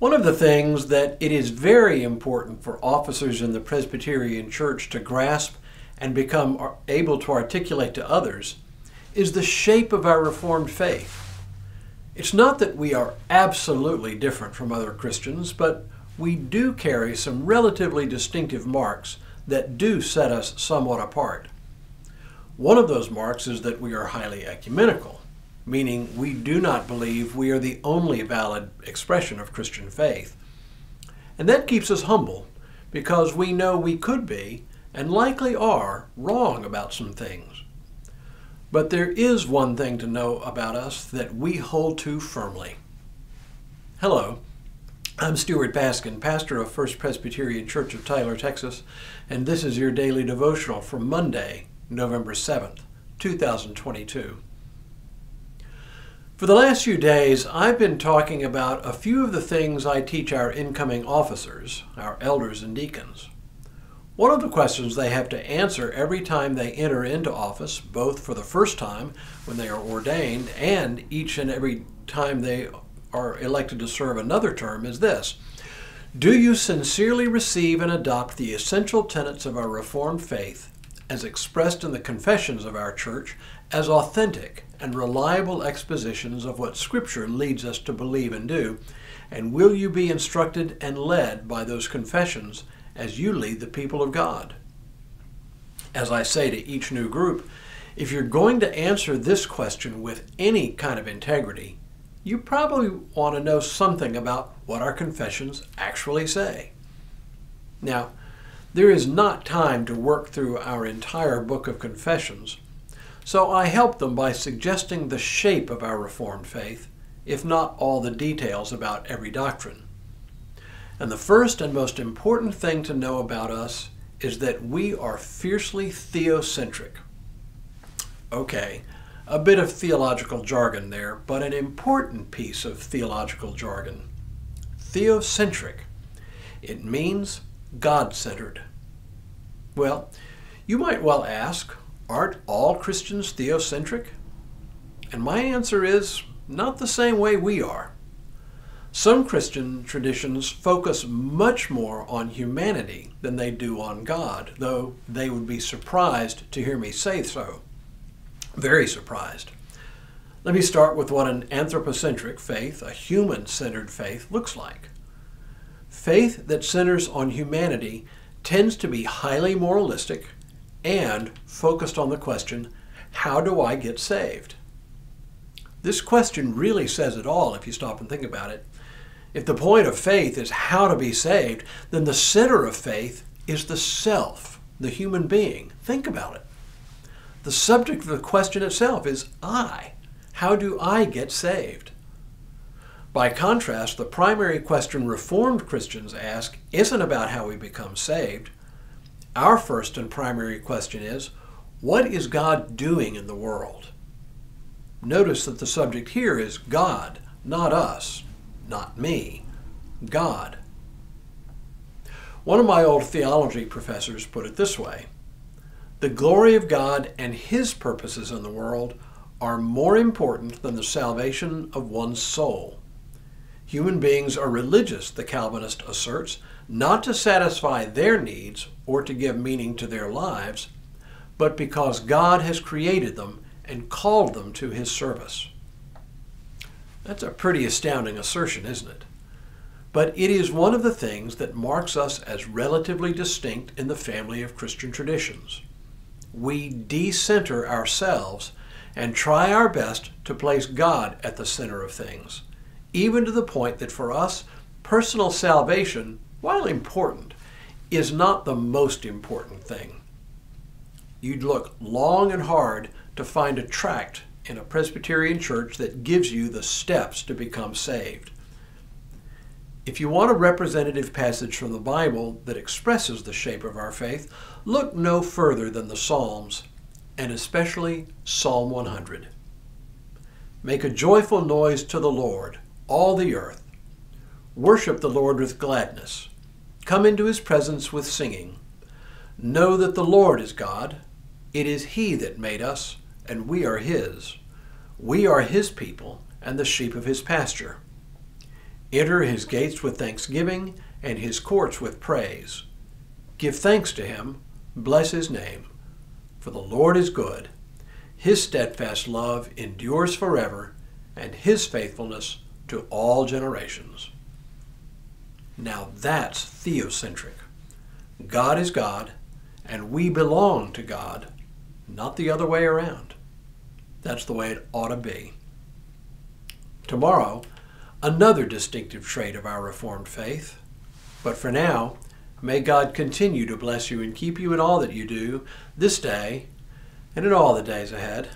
One of the things that it is very important for officers in the Presbyterian Church to grasp and become able to articulate to others is the shape of our Reformed faith. It's not that we are absolutely different from other Christians, but we do carry some relatively distinctive marks that do set us somewhat apart. One of those marks is that we are highly ecumenical, meaning we do not believe we are the only valid expression of Christian faith. And that keeps us humble because we know we could be, and likely are, wrong about some things. But there is one thing to know about us that we hold to firmly. Hello, I'm Stuart Baskin, pastor of First Presbyterian Church of Tyler, Texas, and this is your daily devotional for Monday, November 7th, 2022. For the last few days, I've been talking about a few of the things I teach our incoming officers, our elders and deacons. One of the questions they have to answer every time they enter into office, both for the first time when they are ordained and each and every time they are elected to serve another term, is this Do you sincerely receive and adopt the essential tenets of our Reformed faith as expressed in the confessions of our church as authentic and reliable expositions of what Scripture leads us to believe and do? And will you be instructed and led by those confessions? as you lead the people of God. As I say to each new group, if you're going to answer this question with any kind of integrity, you probably want to know something about what our confessions actually say. Now, there is not time to work through our entire book of confessions, so I help them by suggesting the shape of our Reformed faith, if not all the details about every doctrine. And the first and most important thing to know about us is that we are fiercely theocentric. Okay, a bit of theological jargon there, but an important piece of theological jargon. Theocentric. It means God centered. Well, you might well ask, aren't all Christians theocentric? And my answer is not the same way we are. Some Christian traditions focus much more on humanity than they do on God, though they would be surprised to hear me say so. Very surprised. Let me start with what an anthropocentric faith, a human centered faith, looks like. Faith that centers on humanity tends to be highly moralistic and focused on the question how do I get saved? This question really says it all if you stop and think about it. If the point of faith is how to be saved, then the center of faith is the self, the human being. Think about it. The subject of the question itself is I. How do I get saved? By contrast, the primary question Reformed Christians ask isn't about how we become saved. Our first and primary question is what is God doing in the world? Notice that the subject here is God, not us, not me, God. One of my old theology professors put it this way The glory of God and His purposes in the world are more important than the salvation of one's soul. Human beings are religious, the Calvinist asserts, not to satisfy their needs or to give meaning to their lives, but because God has created them and called them to His service. That's a pretty astounding assertion, isn't it? But it is one of the things that marks us as relatively distinct in the family of Christian traditions. We decenter ourselves and try our best to place God at the center of things, even to the point that for us, personal salvation, while important, is not the most important thing. You'd look long and hard to find a tract in a Presbyterian church that gives you the steps to become saved. If you want a representative passage from the Bible that expresses the shape of our faith, look no further than the Psalms, and especially Psalm 100. Make a joyful noise to the Lord, all the earth. Worship the Lord with gladness. Come into his presence with singing. Know that the Lord is God. It is he that made us, and we are his. We are his people and the sheep of his pasture. Enter his gates with thanksgiving and his courts with praise. Give thanks to him, bless his name. For the Lord is good. His steadfast love endures forever, and his faithfulness to all generations. Now that's theocentric. God is God, and we belong to God, not the other way around. That's the way it ought to be. Tomorrow, another distinctive trait of our Reformed faith. But for now, may God continue to bless you and keep you in all that you do this day and in all the days ahead.